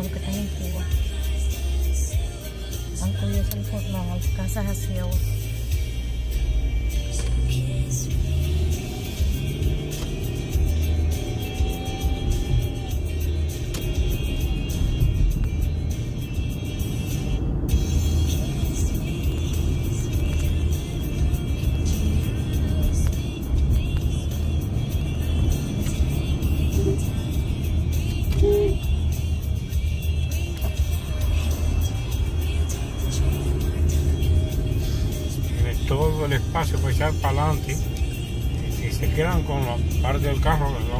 Mahulog ka tayong kuwa. Ang kuya sa likod, hasil. Espacio para echar para adelante. Y, y se quedan con la parte del carro del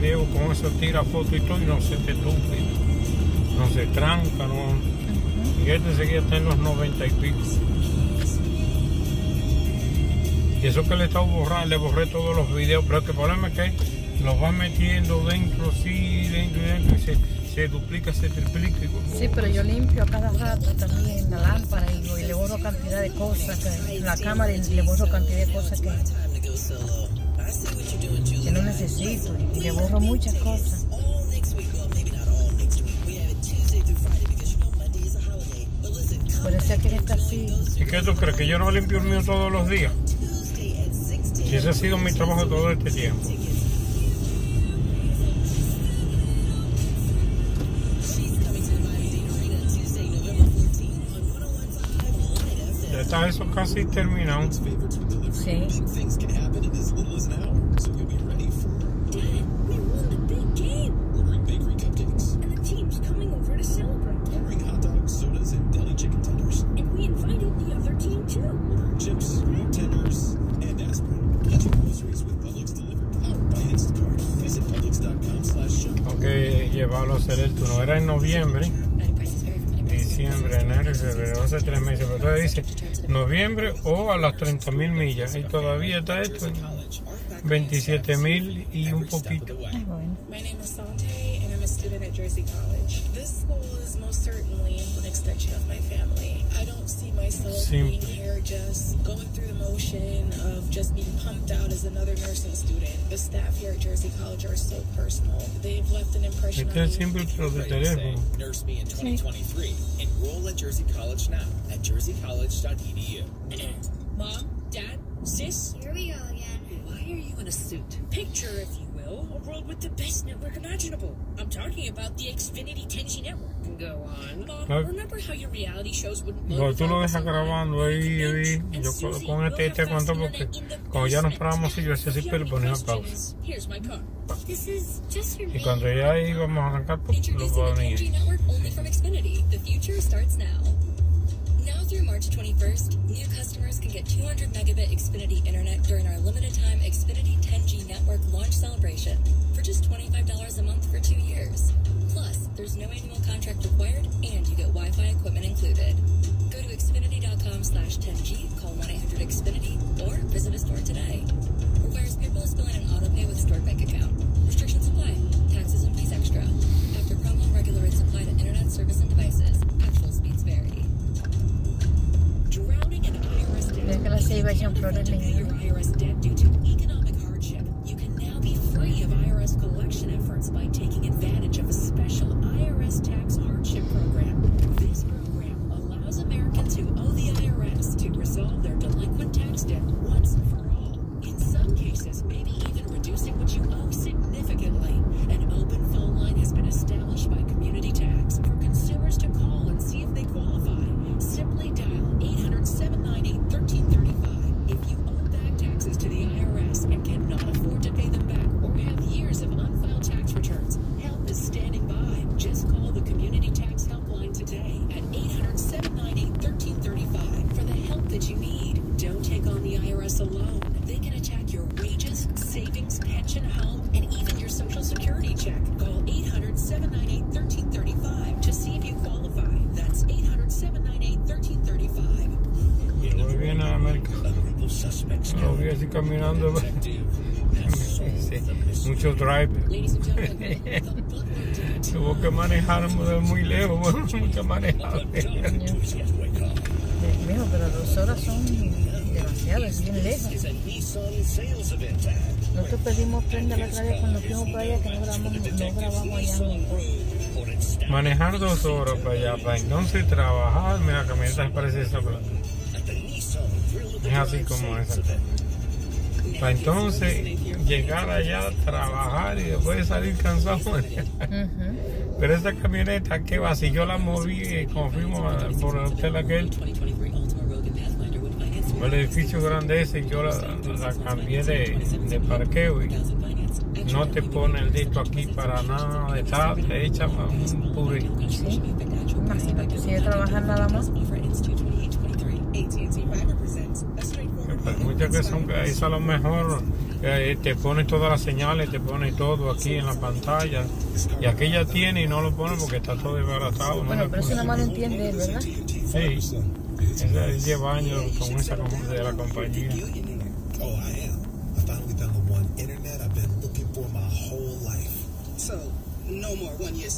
video, con eso tira foto y todo y no se te estúpido. No se tranca, no. Y este seguía está en los noventa y pico. Y eso que le estaba borrando, le borré todos los videos, pero el problema es que los va metiendo dentro, sí, dentro, dentro, y se, se duplica, se triplica. y- Sí, pero yo limpio a cada rato también la lámpara y, y le borro cantidad de cosas, que, la cámara y le borro cantidad de cosas que, que no necesito y le borro muchas cosas. Por eso es que está así. ¿Y qué tú crees? ¿Que yo no limpio el mío todos los días? Tuesday at 6 Y ese ha sido mi trabajo todo este tiempo. She's coming to the Miami-Dade Arena Tuesday, November 14 on 101.5 Light FM. Ya está eso casi terminado. Sí. Things can happen in as little as an hour, so you'll be ready for Dad, we won the big game, ordering bakery cupcakes, and the team's coming over to celebrate. ordering hot dogs, sodas, and deli chicken tenders, And we invited the other team too. ordering chips, tenders, and aspirin. Get your groceries with Publix delivered, powered by Instacart. Visit Publix.com slash shop. Tengo que llevarlo a hacer el turno. Era en noviembre, diciembre, enero y febrero, hace tres meses. Pero todavía dice noviembre o a las 30 mil millas. Y todavía está esto 27 mil y un poquito. Ay, bueno. My name is Sante, and I'm a student at Jersey College. This school is most certainly an extension of my family. I don't see myself being here just going through the motion of just being pumped out as another nursing student. The staff here at Jersey College are so personal. They've left an impression Este on es me. simple, pero de Right to teléfono. Nurse Me in 2023. Enroll at Jersey College now at jerseycollege.edu. Mom, Dad, Sis, Here we go again. Why are you in a suit? picture, if you will, a world with the best network imaginable. I'm talking about the Xfinity 10G network. Go on. Mom, Ah. remember how your reality shows wouldn't Cuando tú lo dejas grabando ahí, ahí, yo Susie, con este we'll cuento porque internet cuando ya nos basement. paramos y yo hacía así, If you pero ponía pausa. Here's my car. This is just your Y name. cuando ya íbamos a arrancar, pues, lo Introducing the ponía. Through March 21st, new customers can get 200 megabit Xfinity internet during our limited time Xfinity 10G network launch celebration for just $25 a month for two 798 1335 to see if you qualify. That's 800 798 1335. Y voy bien a América. Honorable suspects. Lo vi así caminando. Sí, mucho drive. Ladies and gentlemen, the Butler Debt. Tuvo que manejar de muy lejos, bueno, mucho manejar. Mijo, pero dos horas son demasiadas, bien lejos. Nosotros pedimos prenda la otra vez cuando fuimos para allá que no grabamos, no grabamos allá Manejar dos horas para allá, para entonces trabajar, mira, camioneta parece esa plata. Es así como esa. Para entonces llegar allá, trabajar y después salir cansado. Pero esa camioneta que va, si yo la moví, como fuimos a- por el hotel aquel, el edificio grande ese, yo la, la cambié de, de parqueo y no te pone el dito aquí para nada, de estar, te echa un puré. Sí, imagínate, si yo trabajar nada más. Offer ends 22823. AT&T Fiber presents a straightforward Pues muchas que son eso a lo mejor eh, te pone todas las señales, te pone todo aquí en la pantalla. Y aquella tiene y no lo pone porque está todo desbaratado. ¿no? Bueno, pero eso nada más lo entiende él, ¿verdad? Sí, lleva años con esa de la compañía. Oh, I am. I finally found the one internet I've been looking for my whole life. So, no more one year